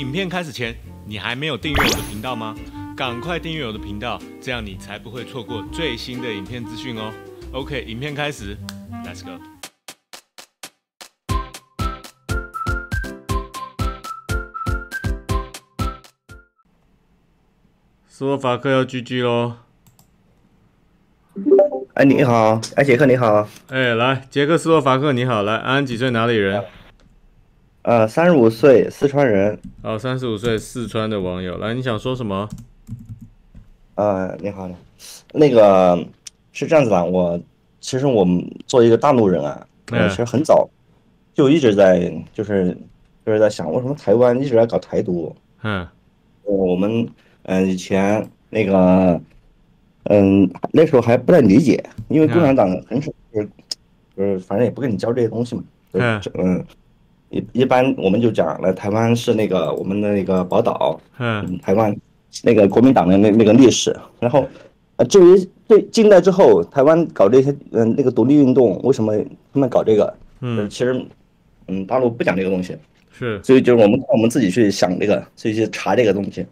影片开始前，你还没有订阅我的频道吗？赶快订阅我的频道，这样你才不会错过最新的影片资讯哦。OK，影片开始，Let's go。斯洛伐克要 GG 喽！哎，你好，哎，杰克你好，哎，来，杰克斯洛伐克你好，来，安安几岁？哪里人？呃，三十五岁，四川人。哦，三十五岁四川的网友，来，你想说什么？呃，你好，那个是这样子的，我其实我们作为一个大陆人啊，呃，其实很早就一直在就是就是在想，为什么台湾一直在搞台独？嗯，我们嗯以前那个嗯那时候还不太理解，因为共产党很少就是就是反正也不跟你教这些东西嘛，嗯嗯。一一般我们就讲了，台湾是那个我们的那个宝岛，嗯，台湾那个国民党的那那个历史。然后，呃，至于对近代之后台湾搞这些嗯那个独立运动，为什么他们搞这个？嗯，其实嗯大陆不讲这个东西，是，所以就是我们我们自己去想这个，自己去查这个东西。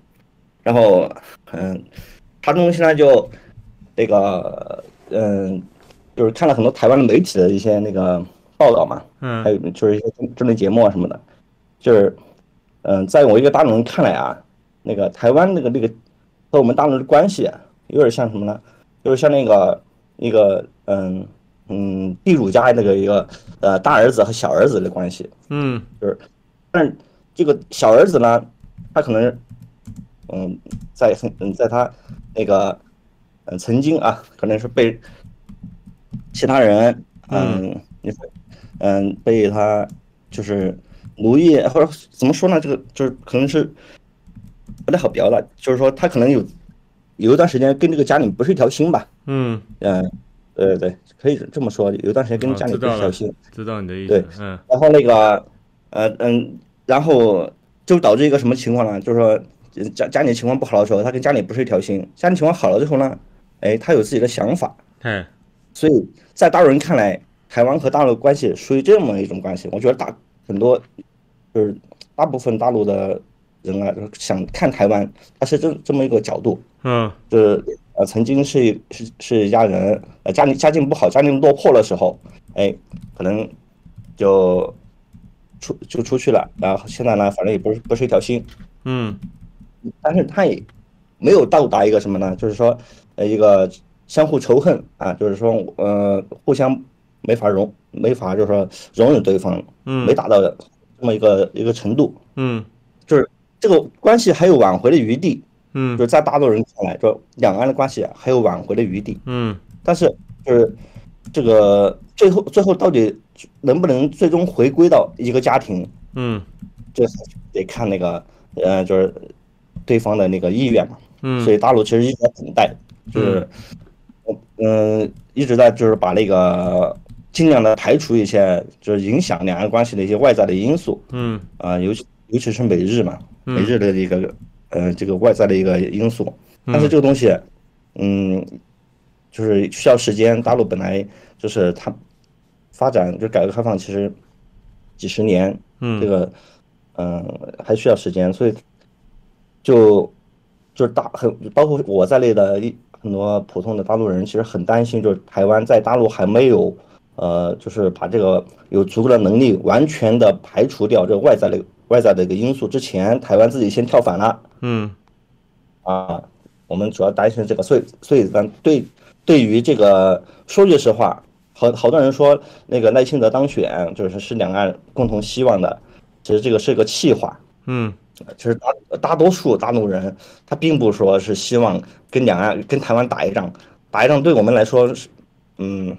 然后嗯，查东西呢就那个嗯，就是看了很多台湾的媒体的一些那个。报道嘛，嗯，还有就是一些政治节目啊什么的，就是，嗯，在我一个大陆人看来啊，那个台湾那个那个和我们大陆的关系啊，有点像什么呢？就是像那个那个嗯嗯地主家那个一个呃大儿子和小儿子的关系，嗯，就是，但是这个小儿子呢，他可能嗯在很嗯在他那个嗯曾经啊，可能是被其他人嗯你说。嗯，被他就是奴役，或者怎么说呢？这个就是可能是不太好表达，就是说他可能有有一段时间跟这个家里不是一条心吧。嗯嗯，对对对，可以这么说，有一段时间跟家里不是一条心。知道你的意思。对，嗯。然后那个，呃嗯，然后就导致一个什么情况呢？就是说家家里情况不好的时候，他跟家里不是一条心；家里情况好了之后呢，哎，他有自己的想法。嗯。所以在大陆人看来。台湾和大陆关系属于这么一种关系，我觉得大很多就是大部分大陆的人啊，就是想看台湾，他是这这么一个角度，嗯，就是呃曾经是是是一家人，呃家里家境不好，家庭落魄的时候，哎，可能就出就出去了，然后现在呢，反正也不是不是一条心，嗯，但是他也没有到达一个什么呢？就是说呃一个相互仇恨啊，就是说呃互相。没法容，没法就是说容忍对方，嗯，没达到这么一个一个程度，嗯，就是这个关系还有挽回的余地，嗯，就是在大陆人看来，说两岸的关系还有挽回的余地，嗯，但是就是这个最后最后到底能不能最终回归到一个家庭，嗯，这得看那个呃就是对方的那个意愿嘛，嗯，所以大陆其实一直在等待，就是嗯。一直在就是把那个。尽量的排除一些就是影响两岸关系的一些外在的因素，嗯，啊，尤其尤其是美日嘛，美日的一个呃这个外在的一个因素，但是这个东西，嗯，就是需要时间。大陆本来就是它发展就改革开放其实几十年，嗯，这个嗯还需要时间，所以就就是大很包括我在内的一很多普通的大陆人其实很担心，就是台湾在大陆还没有。呃，就是把这个有足够的能力完全的排除掉这个外在的外在的一个因素之前，台湾自己先跳反了。嗯，啊，我们主要担心这个，所以所以咱对对于这个说句实话，好好多人说那个赖清德当选就是是两岸共同希望的，其实这个是一个气话。嗯，其实大大多数大陆人他并不说是希望跟两岸跟台湾打一仗，打一仗对我们来说是嗯。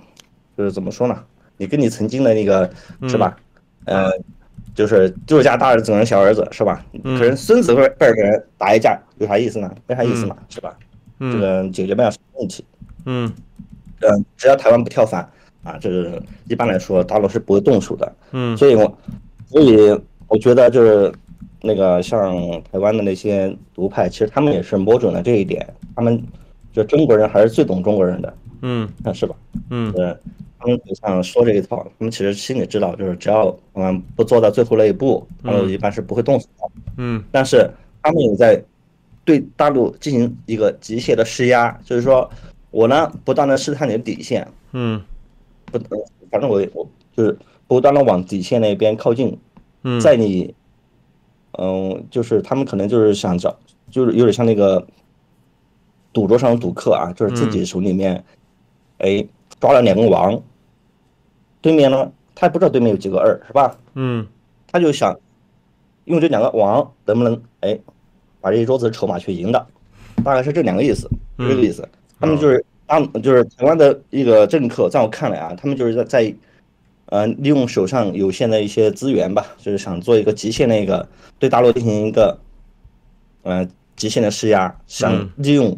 就是怎么说呢？你跟你曾经的那个是吧？呃，就是就是家大儿子跟小儿子是吧？可能孙子辈辈的人打一架有啥意思呢？没啥意思嘛，是吧？这个解决不了问题。嗯，嗯，只要台湾不跳反啊，这个一般来说大陆是不会动手的。嗯，所以我所以我觉得就是那个像台湾的那些独派，其实他们也是摸准了这一点，他们就中国人还是最懂中国人的。嗯，那是吧？嗯，对。他们不像说这一套，他们其实心里知道，就是只要我们不做到最后那一步，他们一般是不会动手的。嗯。但是他们也在对大陆进行一个极限的施压，就是说我呢不断的试探你的底线，嗯。不，呃反正我我就是不断的往底线那边靠近，嗯，在你，嗯，就是他们可能就是想找，就是有点像那个赌桌上的赌客啊，就是自己手里面，哎，抓了两个王，对面呢，他也不知道对面有几个二，是吧？嗯。他就想用这两个王能不能哎，把这一桌子筹码去赢的，大概是这两个意思，嗯。这个意思。他们就是当就是台湾的一个政客，在我看来啊，他们就是在在呃利用手上有限的一些资源吧，就是想做一个极限的一个对大陆进行一个呃极限的施压，想嗯。利用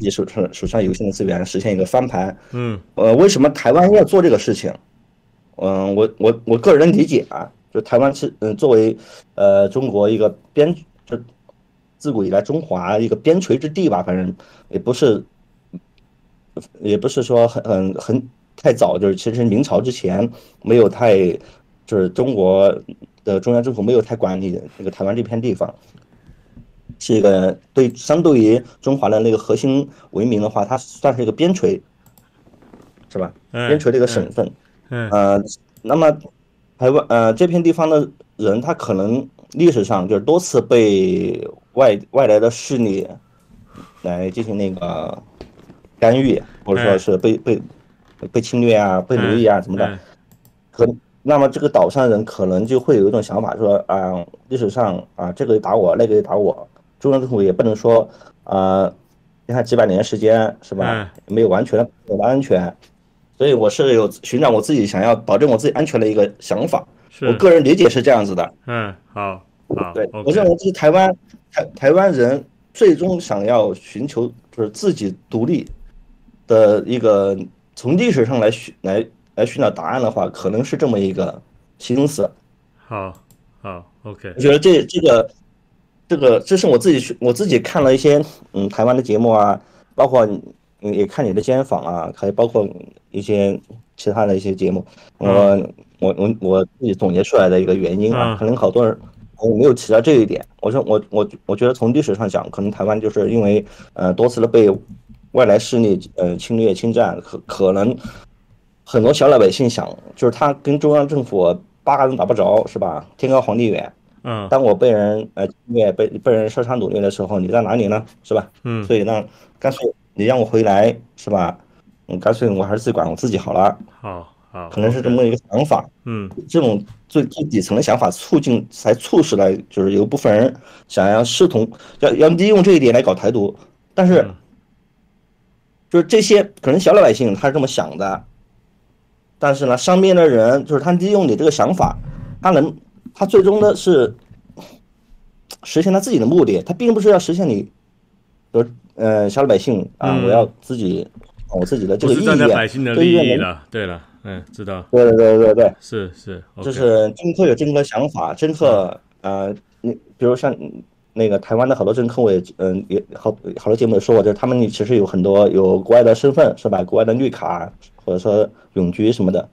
自己手上手上有限的资源实现一个翻盘。嗯呃，为什么台湾要做这个事情？嗯，我我我个人理解啊，就台湾是嗯作为呃中国一个边就自古以来中华一个边陲之地吧，反正也不是也不是说很很很太早，就是其实明朝之前没有太就是中国的中央政府没有太管理那个台湾这片地方。是一个对相对于中华的那个核心文明的话，它算是一个边陲，是吧？哎边陲的一个省份。嗯呃，那么台湾呃这片地方的人，他可能历史上就是多次被外外来的势力来进行那个干预，或者说是被被被侵略啊、被奴役啊什么的。嗯可那么这个岛上人可能就会有一种想法说啊，历史上啊这个打我，那个也打我，中央政府也不能说啊，你看几百年时间是吧，没有完全的的安全，所以我是有寻找我自己想要保证我自己安全的一个想法。是。我个人理解是这样子的，嗯好好对我认为这是台湾台台湾人最终想要寻求就是自己独立的一个从历史上来寻来来寻找答案的话，可能是这么一个心思。好好 OK 我觉得这这个这个这是我自己去我自己看了一些嗯台湾的节目啊，包括嗯也看你的专访啊，还有包括一些其他的一些节目，我我我我自己总结出来的一个原因啊嗯，可能好多人我没有提到这一点。我说我我我觉得从历史上讲，可能台湾就是因为呃多次的被外来势力呃侵略侵占，可可能很多小老百姓想，就是他跟中央政府八竿子打不着，是吧？天高皇帝远。嗯当我被人呃侵略、被被人烧杀掳掠的时候，你在哪里呢？是吧？嗯所以呢，干脆你让我回来，是吧？嗯，干脆我还是自己管我自己好了，好好可能是这么一个想法。嗯这种最最底层的想法，促进才促使了，就是有部分人想要试图要要利用这一点来搞台独，但是嗯就是这些可能小老百姓他是这么想的，但是呢，上面的人就是他利用你这个想法，他能他最终的是实现他自己的目的，他并不是要实现你，呃呃小老百姓啊，嗯我要自己我自己的这个意愿，姓的利这个意愿能益了对了嗯知道对对对对对。是是就是政客有政客想法，政客呃，你比如像那个台湾的好多政客，我也嗯也好好多节目也说过，就是他们其实有很多有国外的身份是吧？国外的绿卡或者说永居什么的，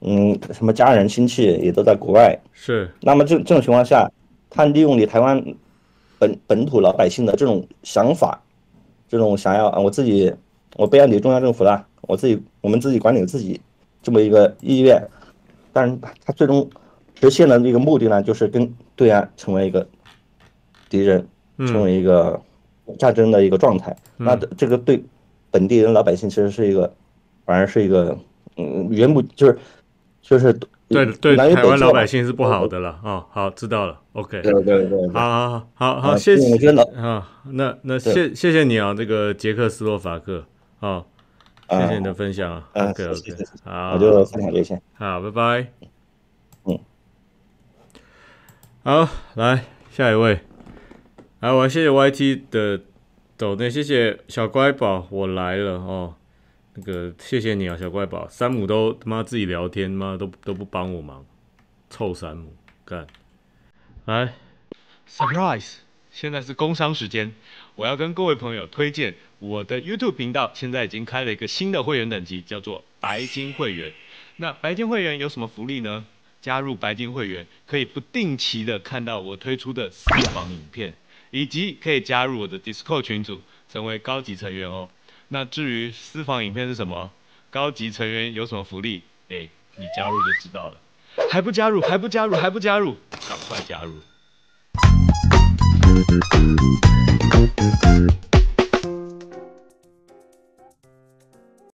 嗯，什么家人亲戚也都在国外。是那么这这种情况下，他利用你台湾本本土老百姓的这种想法，这种想要啊，我自己我不要你中央政府了，我自己我们自己管理自己这么一个意愿，但是他最终实现的这个目的呢，就是跟对岸成为一个敌人，成嗯为一个战争的一个状态。那嗯这个对本地人老百姓其实是一个，反而是一个嗯原不就是就是对对台湾老百姓是不好的了哦好知道了 OK 对对对对。好好好好谢谢所以我觉得啊那那对谢谢谢你啊这个捷克斯洛伐克啊谢啊谢你的分享啊啊 OK 谢 OK 好我就分享这些。好，拜拜。嗯，好，来下一位。来，我要谢谢 YT 的抖内，谢谢小乖宝，我来了哦。那个，谢谢你啊，小乖宝。山姆都他妈自己聊天，妈都都不帮我忙，臭山姆，干。来，Surprise！现在是工商时间，我要跟各位朋友推荐我的 YouTube 频道，现在已经开了一个新的会员等级，叫做白金会员。那白金会员有什么福利呢？加入白金会员，可以不定期的看到我推出的私房影片，以及可以加入我的 Discord 群组，成为高级成员哦。那至于私房影片是什么，高级成员有什么福利，哎，你加入就知道了。还不加入？还不加入？还不加入？赶快加入！